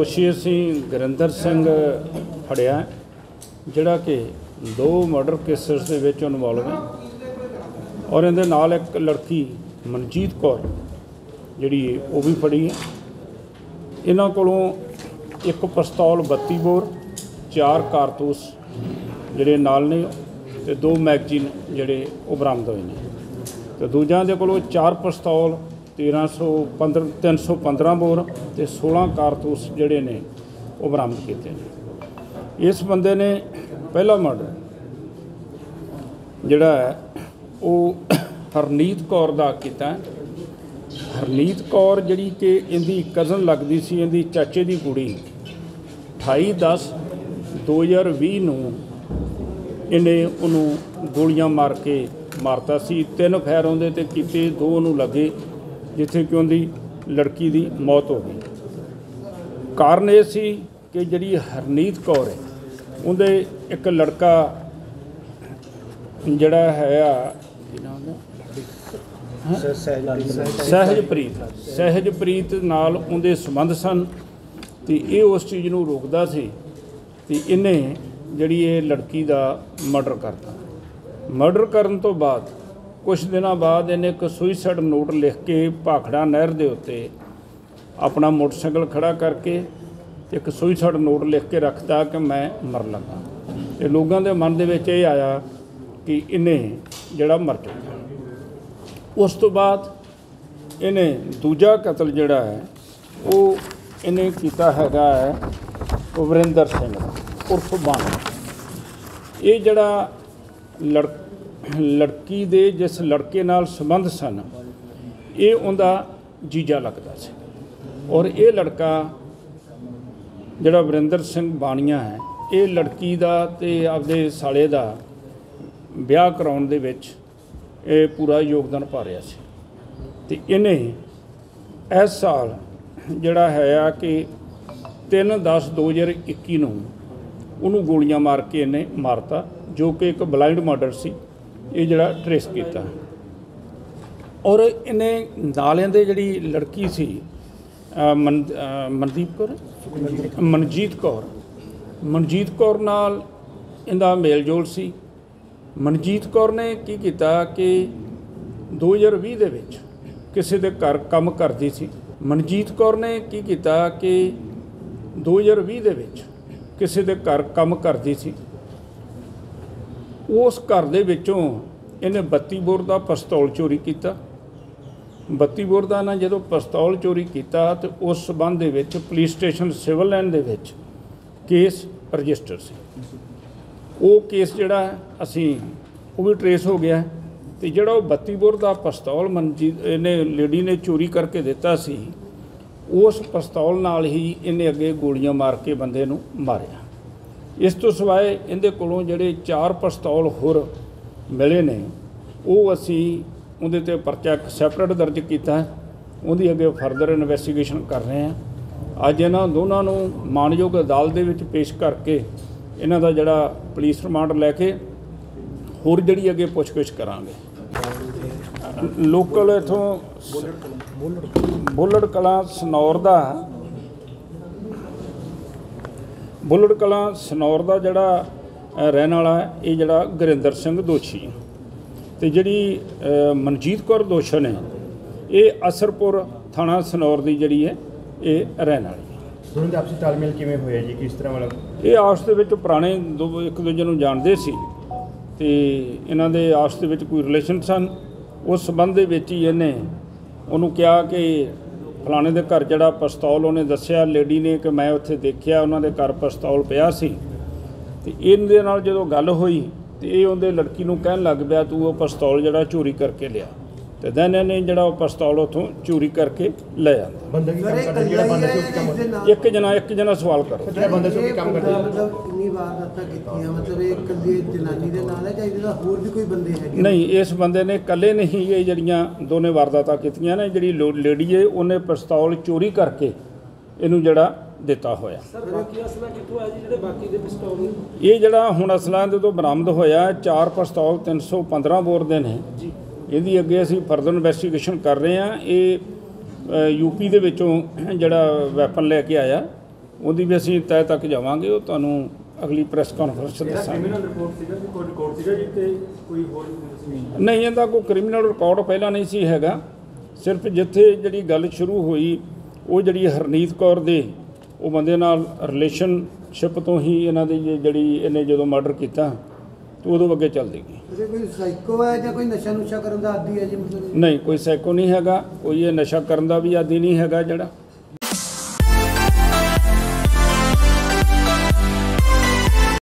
ਦੋਸ਼ੀ ਅਸੀਂ ਗੁਰਿੰਦਰ ਸਿੰਘ ਫੜਿਆ ਜਿਹੜਾ ਕਿ ਦੋ ਮਰਡਰ ਕੇਸਸ ਦੇ ਵਿੱਚ ਇਨਵੋਲਵ ਹੈ। ਔਰ ਇਹਦੇ ਨਾਲ ਇੱਕ ਲੜਕੀ ਮਨਜੀਤ ਕੌਰ, ਜਿਹੜੀ ਉਹ ਵੀ ਫੜੀ ਹੈ। ਇਹਨਾਂ ਕੋਲੋਂ ਇੱਕ ਪਿਸਤੌਲ 32 ਬੋਰ, ਚਾਰ ਕਾਰਤੂਸ ਜਿਹੜੇ ਨਾਲ ਨੇ ਤੇ ਦੋ ਮੈਗਜ਼ੀਨ ਜਿਹੜੇ ਉਹ ਬਰਾਮਦ ਹੋਏ ਨੇ। ਤੇ ਦੂਜਿਆਂ ਦੇ ਕੋਲੋਂ ਚਾਰ ਪਿਸਤੌਲ 1315 315 ਬੋਰ ਤੇ 16 ਕਾਰਤੂਸ ਜਿਹੜੇ ਨੇ ਉਹ ਬਰਾਮਦ ਕੀਤੇ ਨੇ। ਇਸ ਬੰਦੇ ਨੇ ਪਹਿਲਾ ਮਰਡਰ ਜਿਹੜਾ ਹੈ, ਉਹ ਹਰਨੀਤ ਕੌਰ ਦਾ ਕੀਤਾ ਹਰਨੀਤ ਕੌਰ ਜਿਹੜੀ ਕਿ ਇਹਦੀ ਕਜ਼ਨ ਲੱਗਦੀ ਸੀ, ਇਹਦੀ ਚਾਚੇ ਦੀ ਕੁੜੀ 28 10 2020 ਨੂੰ ਇਹਨੇ ਉਹਨੂੰ ਗੋਲੀਆਂ ਮਾਰ ਕੇ ਮਾਰਤਾ ਸੀ। ਤਿੰਨ ਫੈਰ ਉਹਦੇ ਤੇ ਕੀਤੇ, ਦੋ ਉਹਨੂੰ ਲੱਗੇ। ਜਿੱਥੇ ਕਿ ਉਹਦੀ ਲੜਕੀ ਦੀ ਮੌਤ ਹੋ ਗਈ। ਕਾਰਨ ਇਹ ਸੀ ਕਿ ਜਿਹੜੀ ਹਰਨੀਤ ਕੌਰ ਹੈ, ਉਹਦੇ ਇੱਕ ਲੜਕਾ ਜਿਹੜਾ ਹੈ ਆ, ਸਹਿਜਪ੍ਰੀਤ ਸਹਿਜਪ੍ਰੀਤ ਨਾਲ ਉਹਦੇ ਸੰਬੰਧ ਸਨ ਤੇ ਇਹ ਉਸ ਚੀਜ਼ ਨੂੰ ਰੋਕਦਾ ਸੀ ਤੇ ਇਹਨੇ ਜਿਹੜੀ ਇਹ ਲੜਕੀ ਦਾ ਮਰਡਰ ਕਰਤਾ। ਮਰਡਰ ਕਰਨ ਤੋਂ ਬਾਅਦ ਕੁਝ ਦਿਨਾਂ ਬਾਅਦ ਇਹਨੇ ਇੱਕ ਸੁਈਸਾਈਡ ਨੋਟ ਲਿਖ ਕੇ ਭਾਖੜਾ ਨਹਿਰ ਦੇ ਉੱਤੇ ਆਪਣਾ ਮੋਟਰਸਾਈਕਲ ਖੜਾ ਕਰਕੇ ਇੱਕ ਸੁਈਸਾਈਡ ਨੋਟ ਲਿਖ ਕੇ ਰੱਖਤਾ ਕਿ ਮੈਂ ਮਰ ਲੱਗਾ ਤੇ ਲੋਕਾਂ ਦੇ ਮਨ ਦੇ ਵਿੱਚ ਇਹ ਆਇਆ ਕਿ ਇਹਨੇ ਜਿਹੜਾ ਮਰ ਚੁੱਕਾ ਉਸ ਤੋਂ ਬਾਅਦ ਇਹਨੇ ਦੂਜਾ ਕਤਲ ਜਿਹੜਾ ਹੈ, ਉਹ ਇਹਨੇ ਕੀਤਾ ਹੈਗਾ ਹੈ ਵਰਿੰਦਰ ਸਿੰਘ ਉਰਫ ਬਾਣ। ਇਹ ਜਿਹੜਾ ਲੜ ਲੜਕੀ ਦੇ ਜਿਸ ਲੜਕੇ ਨਾਲ ਸੰਬੰਧ ਸਨ, ਇਹ ਉਹਦਾ ਜੀਜਾ ਲੱਗਦਾ ਸੀ। ਔਰ ਇਹ ਲੜਕਾ ਜਿਹੜਾ ਵਰਿੰਦਰ ਸਿੰਘ ਬਾਣੀਆ ਹੈ, ਇਹ ਲੜਕੀ ਦਾ ਤੇ ਆਪਦੇ ਸਾਲੇ ਦਾ ਵਿਆਹ ਕਰਾਉਣ ਦੇ ਵਿੱਚ ਇਹ ਪੂਰਾ ਯੋਗਦਾਨ ਪਾ ਰਿਹਾ ਸੀ। ਤੇ ਇਹਨੇ ਇਸ ਸਾਲ ਜਿਹੜਾ ਹੈ ਆ ਕਿ 3 10 2021 ਨੂੰ ਉਹਨੂੰ ਗੋਲੀਆਂ ਮਾਰ ਕੇ ਇਹਨੇ ਮਾਰਤਾ, ਜੋ ਕਿ ਇੱਕ ਬਲਾਈਂਡ ਮਰਡਰ ਸੀ। ਇਹ ਜਿਹੜਾ ਟ੍ਰੇਸ ਕੀਤਾ। ਔਰ ਇਹਨੇ ਨਾਲਿਆਂ ਦੇ ਜਿਹੜੀ ਲੜਕੀ ਸੀ ਮਨ ਮਨਦੀਪ ਕੌਰ? ਮਨਜੀਤ ਕੌਰ। ਮਨਜੀਤ ਕੌਰ ਨਾਲ ਇਹਦਾ ਮੇਲ ਜੋਲ ਸੀ। ਮਨਜੀਤ ਕੌਰ ਨੇ ਕੀ ਕੀਤਾ ਕਿ 2020 ਦੇ ਵਿੱਚ ਕਿਸੇ ਦੇ ਘਰ ਕੰਮ ਕਰਦੀ ਸੀ। ਮਨਜੀਤ ਕੌਰ ਨੇ ਕੀ ਕੀਤਾ ਕਿ 2020 ਦੇ ਵਿੱਚ ਕਿਸੇ ਦੇ ਘਰ ਕੰਮ ਕਰਦੀ ਸੀ। ਉਸ ਘਰ ਦੇ ਵਿੱਚੋਂ ਇਹਨੇ 32 ਬੋਰ ਦਾ ਪਿਸਤੌਲ ਚੋਰੀ ਕੀਤਾ। 32 ਬੋਰ ਦਾ ਨਾ ਜਦੋਂ ਪਿਸਤੌਲ ਚੋਰੀ ਕੀਤਾ ਤੇ ਉਸ ਸਬੰਧ ਦੇ ਵਿੱਚ ਪੁਲਿਸ ਸਟੇਸ਼ਨ ਸਿਵਲ ਲਾਈਨ ਦੇ ਵਿੱਚ ਕੇਸ ਰਜਿਸਟਰ ਸੀ। ਉਹ ਕੇਸ ਜਿਹੜਾ ਅਸੀਂ ਉਹ ਵੀ ਟਰੇਸ ਹੋ ਗਿਆ ਹੈ ਤੇ ਜਿਹੜਾ ਉਹ 32 ਬੋਰ ਦਾ ਪਿਸਤੌਲ ਮਨਜੀਤ ਇਹਨੇ ਲੇਡੀ ਨੇ ਚੋਰੀ ਕਰਕੇ ਦਿੱਤਾ ਸੀ, ਉਸ ਪਿਸਤੌਲ ਨਾਲ ਹੀ ਇਹਨੇ ਅੱਗੇ ਗੋਲੀਆਂ ਮਾਰ ਕੇ ਬੰਦੇ ਨੂੰ ਮਾਰਿਆ। ਇਸ ਤੋਂ ਸਿਵਾਏ ਇਹਦੇ ਕੋਲੋਂ ਜਿਹੜੇ ਚਾਰ ਪਿਸਤੌਲ ਹੋਰ ਮਿਲੇ ਨੇ ਉਹ ਅਸੀਂ ਉਹਦੇ ਤੇ ਪਰਚਾ ਸੈਪਰੇਟ ਦਰਜ ਕੀਤਾ ਉਹਦੀ ਅੱਗੇ ਫਰਦਰ ਇਨਵੈਸਟੀਗੇਸ਼ਨ ਕਰ ਰਹੇ ਹਾਂ। ਅੱਜ ਇਹਨਾਂ ਦੋਨਾਂ ਨੂੰ ਮਾਨਯੋਗ ਅਦਾਲਤ ਦੇ ਵਿੱਚ ਪੇਸ਼ ਕਰਕੇ ਇਹਨਾਂ ਦਾ ਜਿਹੜਾ ਪੁਲਿਸ ਰਿਮਾਂਡ ਲੈ ਕੇ ਹੋਰ ਜਿਹੜੀ ਅੱਗੇ ਪੁੱਛਗਿੱਛ ਕਰਾਂਗੇ। ਲੋਕਲ ਇਥੋਂ ਬੁੱਲੜ ਕਲਾਂ ਸਨੌਰ ਦਾ ਬੁੱਲੜ ਕਲਾਂ ਸਨੌਰ ਦਾ ਜਿਹੜਾ ਰਹਿਣ ਵਾਲਾ ਇਹ ਜਿਹੜਾ ਗੁਰਿੰਦਰ ਸਿੰਘ ਦੋਸ਼ੀ। ਤੇ ਜਿਹੜੀ ਮਨਜੀਤ ਕੌਰ ਦੋਸ਼ਣ ਹੈ ਇਹ ਅਸਰਪੁਰ ਥਾਣਾ ਸਨੌਰ ਦੀ ਜਿਹੜੀ ਹੈ ਇਹ ਰਹਿਣ ਵਾਲੀ ਦੋਨਾਂ ਦਾ ਆਪਸੀ ਤਾਲਮੇਲ ਕਿਵੇਂ ਹੋਇਆ ਜੀ? ਕਿਸ ਤਰ੍ਹਾਂ ਵਾਲਾ ਇਹ ਆਪਸ ਦੇ ਵਿੱਚ ਪੁਰਾਣੇ ਦੋ ਇੱਕ ਦੂਜੇ ਨੂੰ ਜਾਣਦੇ ਸੀ। ਤੇ ਇਹਨਾਂ ਦੇ ਆਪਸ ਦੇ ਵਿੱਚ ਕੋਈ ਰਿਲੇਸ਼ਨ ਸਨ। ਉਸ ਸੰਬੰਧ ਦੇ ਵਿੱਚ ਹੀ ਇਹਨੇ ਉਹਨੂੰ ਕਿਹਾ ਕਿ ਫਲਾਣੇ ਦੇ ਘਰ ਜਿਹੜਾ ਪਿਸਤੌਲ ਉਹਨੇ ਦੱਸਿਆ ਲੇਡੀ ਨੇ ਕਿ ਮੈਂ ਉੱਥੇ ਦੇਖਿਆ, ਉਹਨਾਂ ਦੇ ਘਰ ਪਿਸਤੌਲ ਪਿਆ ਸੀ। ਤੇ ਇਹਦੇ ਨਾਲ ਜਦੋਂ ਗੱਲ ਹੋਈ ਤੇ ਇਹ ਉਹਦੇ ਲੜਕੀ ਨੂੰ ਕਹਿਣ ਲੱਗ ਪਿਆ, ਤੂੰ ਉਹ ਪਿਸਤੌਲ ਜਿਹੜਾ ਚੋਰੀ ਕਰਕੇ ਲਿਆ। ਤੇ ਦੈਨ ਇਹਨੇ ਜਿਹੜਾ ਉਹ ਪਿਸਤੌਲ ਉੱਥੋਂ ਚੋਰੀ ਕਰਕੇ ਲੈ ਆਂਦਾ। ਬੰਦਾ ਕੀ ਕੰਮ ਕਰਦਾ? ਜਿਹੜਾ ਬੰਦਾ ਸੀ ਉਹ ਕੀ ਕੰਮ ਕਰਦਾ? ਇੱਕ ਜਣਾ ਇੱਕ ਜਣਾ ਸਵਾਲ ਕਰੋ। ਜਿਹੜਾ ਬੰਦਾ ਸੀ ਉਹ ਕੀ ਕੰਮ ਕਰਦਾ? ਜੀ? ਮਤਲਬ ਇੰਨੀ ਵਾਰਦਾਤਾਂ ਕੀਤੀਆਂ ਮਤਲਬ ਇਹ ਇਕੱਲੀ ਜਨਾਨੀ ਦੇ ਨਾਲ ਹੈ ਜਾਂ ਇਹਦੇ ਨਾਲ ਹੋਰ ਵੀ ਕੋਈ ਬੰਦੇ ਹੈਗੇ ਨਹੀਂ ਇਸ ਬੰਦੇ ਨੇ ਇਕੱਲੇ ਨਹੀਂ ਇਹ ਜਿਹੜੀਆਂ ਦੋਨੇ ਵਾਰਦਾਤਾਂ ਕੀਤੀਆਂ ਨੇ ਜਿਹੜੀ ਲੇਡੀ ਏ ਉਹਨੇ ਪਿਸਤੌਲ ਚੋਰੀ ਕਰਕੇ ਇਹਨੂੰ ਜਿਹੜਾ ਦਿੱਤਾ ਹੋਇਆ। ਸਰ ਬਾਕੀ ਅਸਲਾ ਕਿੱਥੋਂ ਆਇਆ ਜੀ ਜਿਹੜੇ ਬਾਕੀ ਦੇ ਪਿਸਤੌਲ ਇਹ ਜਿਹੜਾ ਹੁਣ ਅਸਲਾਂ ਦੇ ਤੋਂ ਬਰਾਮਦ ਹੋਇਆ ਚਾਰ ਪਿਸਤੌਲ 315 ਬੋਰ ਦੇ ਨੇ। ਜੀ। ਇਹਦੀ ਅੱਗੇ ਅਸੀਂ ਫਰਦਰ ਇਨਵੈਸਟੀਗੇਸ਼ਨ ਕਰ ਰਹੇ ਹਾਂ। ਇਹ ਯੂਪੀ ਦੇ ਵਿੱਚੋਂ ਜਿਹੜਾ ਵੈਪਨ ਲੈ ਕੇ ਆਇਆ ਉਹਦੀ ਵੀ ਅਸੀਂ ਤਹਿ ਤੱਕ ਜਾਵਾਂਗੇ। ਉਹ ਤੁਹਾਨੂੰ ਅਗਲੀ ਪ੍ਰੈਸ ਕਾਨਫਰੰਸ 'ਚ ਦੱਸਾਂਗੇ। ਰਿਪੋਰਟ ਸੀਗਾ ਕਿ ਕੋਈ ਰਿਕਾਰਡ ਸੀਗਾ ਜੀ ਤੇ ਕੋਈ ਹੋਰ ਨਹੀਂ ਇਹਦਾ ਕੋਈ ਕ੍ਰਿਮੀਨਲ ਰਿਕਾਰਡ ਪਹਿਲਾਂ ਨਹੀਂ ਸੀ ਹੈਗਾ। ਸਿਰਫ ਜਿੱਥੇ ਜਿਹੜੀ ਗੱਲ ਸ਼ੁਰੂ ਹੋਈ ਉਹ ਜਿਹੜੀ ਹਰਨੀਤ ਕੌਰ ਦੇ ਉਹ ਬੰਦੇ ਨਾਲ ਰਿਲੇਸ਼ਨਸ਼ਿਪ ਤੋਂ ਹੀ ਇਹਨਾਂ ਦੀ ਜਿਹੜੀ ਇਹਨੇ ਜਦੋਂ ਮਰਡਰ ਕੀਤਾ। ਤੇ ਉਦੋਂ ਅੱਗੇ ਚੱਲਦੀ ਗਈ। ਇਹ ਕੋਈ ਸਾਈਕੋ ਹੈ ਜਾਂ ਕੋਈ ਨਸ਼ਾ ਨੁਸ਼ਾ ਕਰਨ ਦਾ ਆਦੀ ਹੈ ਜੀ ਮਤਲਬ? ਨਹੀਂ ਕੋਈ ਸਾਈਕੋ ਨਹੀਂ ਹੈਗਾ ਕੋਈ ਇਹ ਨਸ਼ਾ ਕਰਨ ਦਾ ਵੀ ਆਦੀ ਨਹੀਂ ਹੈਗਾ ਜਿਹੜਾ।